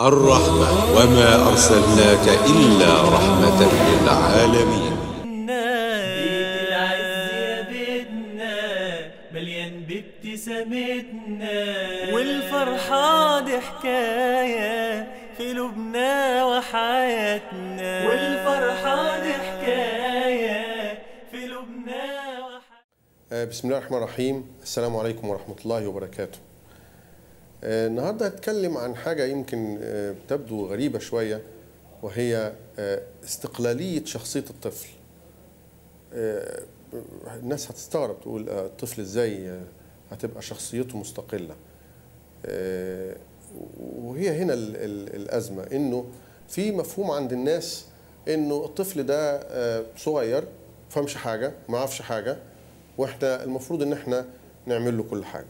الرحمة وما أرسلناك إلا رحمة للعالمين. بيت العز يا بيتنا مليان بابتسامتنا. والفرحة دي حكاية في لبنا وحياتنا. والفرحة دي حكاية في لبنا وحياتنا. آه، بسم الله الرحمن الرحيم. السلام عليكم ورحمة الله وبركاته. آه، النهاردة هتكلم عن حاجة يمكن آه، تبدو غريبة شوية وهي آه، استقلالية شخصية الطفل. الناس هتستغرب تقول الطفل إزاي هتبقى شخصيته مستقلة. آه، وهي هنا ال- ال- الأزمة إنه في مفهوم عند الناس إنه الطفل ده صغير فهمش حاجة ما عرفش حاجة وإحنا المفروض إن إحنا نعمل له كل حاجة.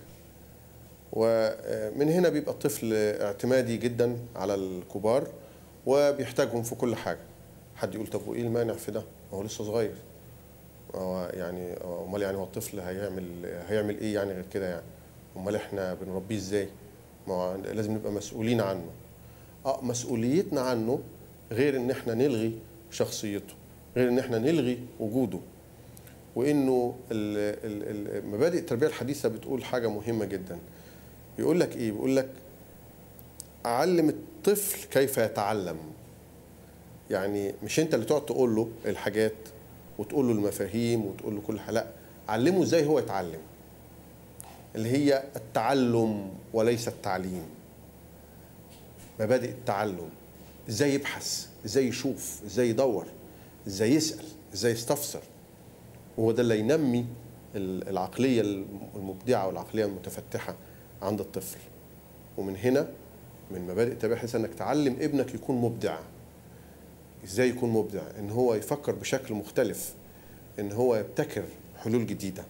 ومن هنا بيبقى الطفل اعتمادي جدا على الكبار وبيحتاجهم في كل حاجة. حد يقول طب وإيه المانع في ده؟ هو لسه صغير. هو يعني أمال يعني هو الطفل هيعمل هيعمل إيه يعني غير كده يعني؟ أمال إحنا بنربيه إزاي؟ ما لازم نبقى مسؤولين عنه. آه مسؤوليتنا عنه غير إن إحنا نلغي شخصيته غير إن إحنا نلغي وجوده. وإنه مبادئ التربية الحديثة بتقول حاجة مهمة جدا. بيقول لك إيه؟ بيقول لك علم الطفل كيف يتعلم. يعني مش أنت اللي تقعد تقول له الحاجات وتقول له المفاهيم وتقول له كل حاجة لأ علمه إزاي هو يتعلم. اللي هي التعلم وليس التعليم. مبادئ التعلم. إزاي يبحث إزاي يشوف إزاي يدور إزاي يسأل إزاي يستفسر. وهو ده اللي ينمي ال- العقلية المبدعة والعقلية المتفتحة. عند الطفل. ومن هنا من مبادئ التربيه الحديثه إنك تعلم ابنك يكون مبدع. إزاي يكون مبدع؟ إن هو يفكر بشكل مختلف. إن هو يبتكر حلول جديدة.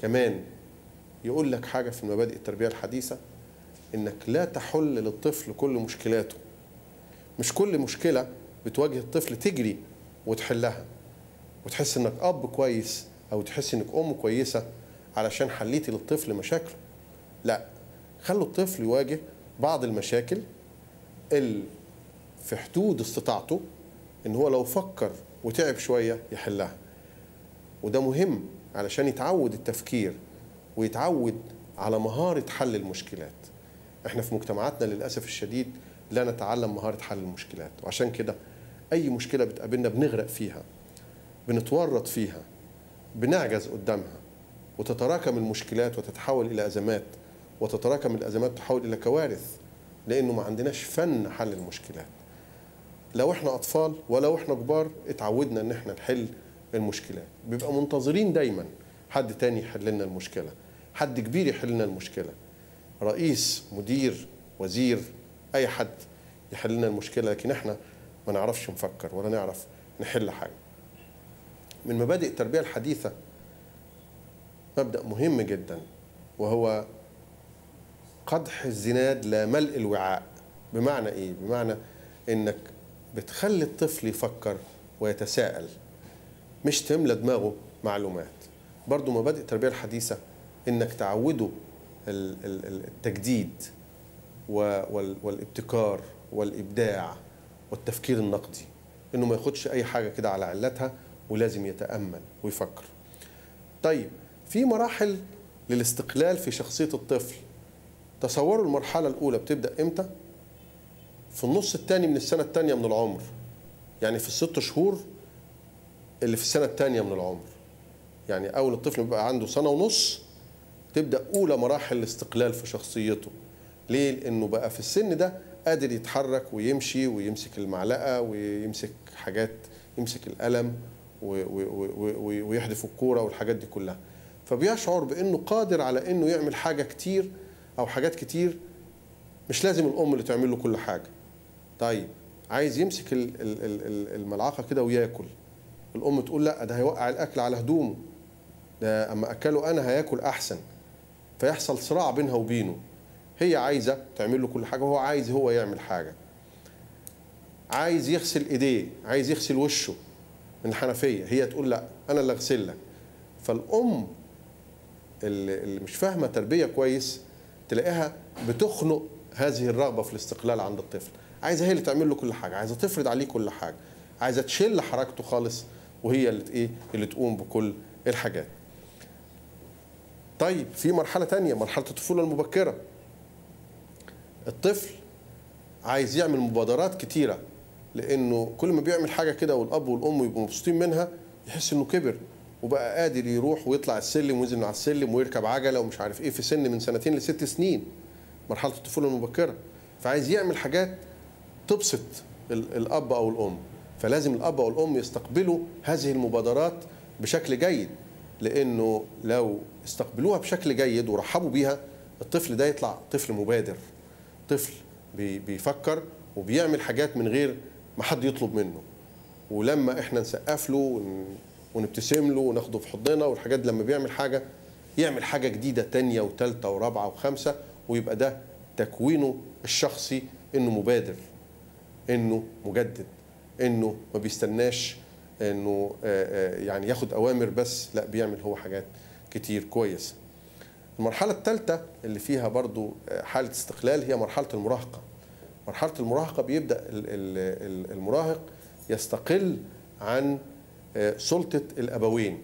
كمان يقول لك حاجة في مبادئ التربية الحديثة إنك لا تحل للطفل كل مشكلاته. مش كل مشكلة بتواجه الطفل تجري وتحلها. وتحس إنك أب كويس أو تحس إنك أم كويسة علشان حليتي للطفل مشاكله. لا. خلوا الطفل يواجه بعض المشاكل اللي في حدود استطاعته إن هو لو فكر وتعب شوية يحلها. وده مهم علشان يتعود التفكير ويتعود على مهارة حل المشكلات. إحنا في مجتمعاتنا للأسف الشديد لا نتعلم مهارة حل المشكلات وعشان كده أي مشكلة بتقابلنا بنغرق فيها بنتورط فيها بنعجز قدامها وتتراكم المشكلات وتتحول إلى أزمات وتتراكم الأزمات تحول إلى كوارث لأنه ما عندناش فن حل المشكلات. لو إحنا أطفال ولو إحنا كبار اتعودنا إن إحنا نحل المشكلات. بيبقى منتظرين دايما حد تاني يحل لنا المشكلة حد كبير يحل لنا المشكلة. رئيس مدير وزير أي حد يحل لنا المشكلة لكن إحنا ما نعرفش نفكر ولا نعرف نحل حاجة. من مبادئ التربية الحديثة مبدأ مهم جدا وهو قدح الزناد لا ملء الوعاء. بمعنى إيه؟ بمعنى إنك بتخلي الطفل يفكر ويتساءل. مش تملى دماغه معلومات. برضو مبادئ التربية الحديثة إنك تعوده ال- ال- ال- التجديد والابتكار والإبداع والتفكير النقدي. إنه ما ياخدش أي حاجة كده على علتها ولازم يتأمل ويفكر. طيب في مراحل للاستقلال في شخصية الطفل. تصوروا المرحلة الأولى بتبدأ إمتى؟ في النص الثاني من السنة الثانية من العمر. يعني في الست شهور اللي في السنة الثانية من العمر. يعني أول الطفل بيبقى عنده سنة ونص تبدأ أولى مراحل الاستقلال في شخصيته. ليه؟ لأنه بقى في السن ده قادر يتحرك ويمشي ويمسك المعلقة ويمسك حاجات يمسك القلم و- و- و- و- ويحدف الكورة والحاجات دي كلها. فبيشعر بأنه قادر على إنه يعمل حاجة كتير أو حاجات كتير مش لازم الأم اللي تعمل له كل حاجة. طيب عايز يمسك ال- ال- ال- ال- الملعقة كده وياكل. الأم تقول لأ ده هيوقع الأكل على هدومه. ده أما أكله أنا هياكل أحسن. فيحصل صراع بينها وبينه. هي عايزة تعمل له كل حاجة وهو عايز هو يعمل حاجة. عايز يغسل إيديه عايز يغسل وشه من الحنفية. هي تقول لأ أنا اللي أغسل لك. فالأم اللي مش فاهمة تربية كويس تلاقيها بتخنق هذه الرغبة في الاستقلال عند الطفل. عايزة هي اللي تعمل له كل حاجة عايزة تفرض عليه كل حاجة عايزة تشل حركته خالص وهي اللي إيه؟ اللي تقوم بكل الحاجات. طيب في مرحلة تانية مرحلة الطفولة المبكرة. الطفل عايز يعمل مبادرات كتيرة لأنه كل ما بيعمل حاجة كده والأب والأم يبقوا مبسوطين منها يحس إنه كبر. وبقى قادر يروح ويطلع السلم وينزل من على السلم ويركب عجلة ومش عارف إيه في سن من سنتين لست سنين مرحلة الطفولة المبكرة. فعايز يعمل حاجات تبسط ال- الأب أو الأم. فلازم الأب أو الأم يستقبلوا هذه المبادرات بشكل جيد لأنه لو استقبلوها بشكل جيد ورحبوا بيها الطفل ده يطلع طفل مبادر. طفل بي- بيفكر وبيعمل حاجات من غير ما حد يطلب منه. ولما إحنا نسقف له ونبتسم له وناخده في حضننا والحاجات دي لما بيعمل حاجة يعمل حاجة جديده تانية وثالثه ورابعة وخمسة ويبقى ده تكوينه الشخصي إنه مبادر إنه مجدد إنه ما بيستناش إنه آه، آه، يعني ياخد أوامر بس لا بيعمل هو حاجات كتير كويسه المرحلة الثالثه اللي فيها برضو آه، حالة استقلال هي مرحلة المراهقة. مرحلة المراهقة بيبدأ ال- ال- ال- المراهق يستقل عن سلطة الأبوين.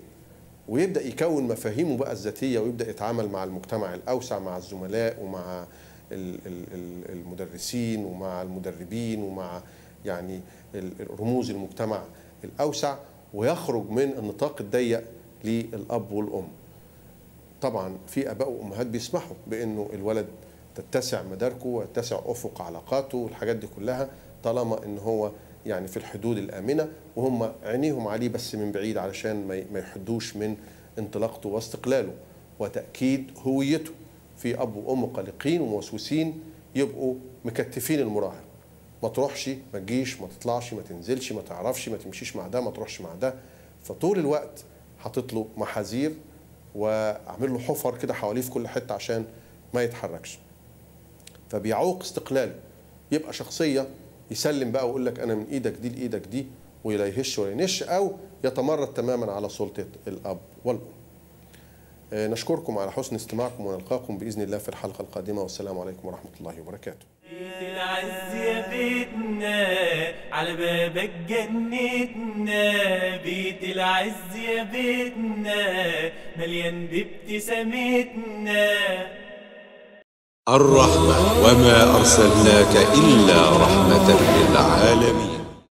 ويبدأ يكون مفاهيمه بقى الذاتية ويبدأ يتعامل مع المجتمع الأوسع مع الزملاء ومع ال- ال- ال- المدرسين ومع المدربين ومع يعني رموز المجتمع الأوسع ويخرج من النطاق الضيق للأب والأم. طبعا في آباء وأمهات بيسمحوا بأنه الولد تتسع مداركه ويتسع أفق علاقاته والحاجات دي كلها طالما إن هو يعني في الحدود الآمنة وهم عينيهم عليه بس من بعيد علشان ما يحدوش من انطلاقته واستقلاله. وتأكيد هويته في أب وأم قلقين وموسوسين يبقوا مكتفين المراهق. ما تروحش ما تجيش ما تطلعش ما تنزلش ما تعرفش ما تمشيش مع ده ما تروحش مع ده. فطول الوقت حاطط له محاذير واعمل له حفر كده حواليه في كل حتة عشان ما يتحركش. فبيعوق استقلاله. يبقى شخصية يسلم بقى ويقول لك أنا من إيدك دي لإيدك دي ولا يهش ولا ينش أو يتمرد تماما على سلطة الأب والأم. آه، نشكركم على حسن استماعكم ونلقاكم بإذن الله في الحلقة القادمة والسلام عليكم ورحمة الله وبركاته. بيت العز يا بيتنا على بابك جنتنا بيت العز يا بيتنا مليان بابتسامتنا. الرحمة وما أرسلناك إلا رحمة للعالمين.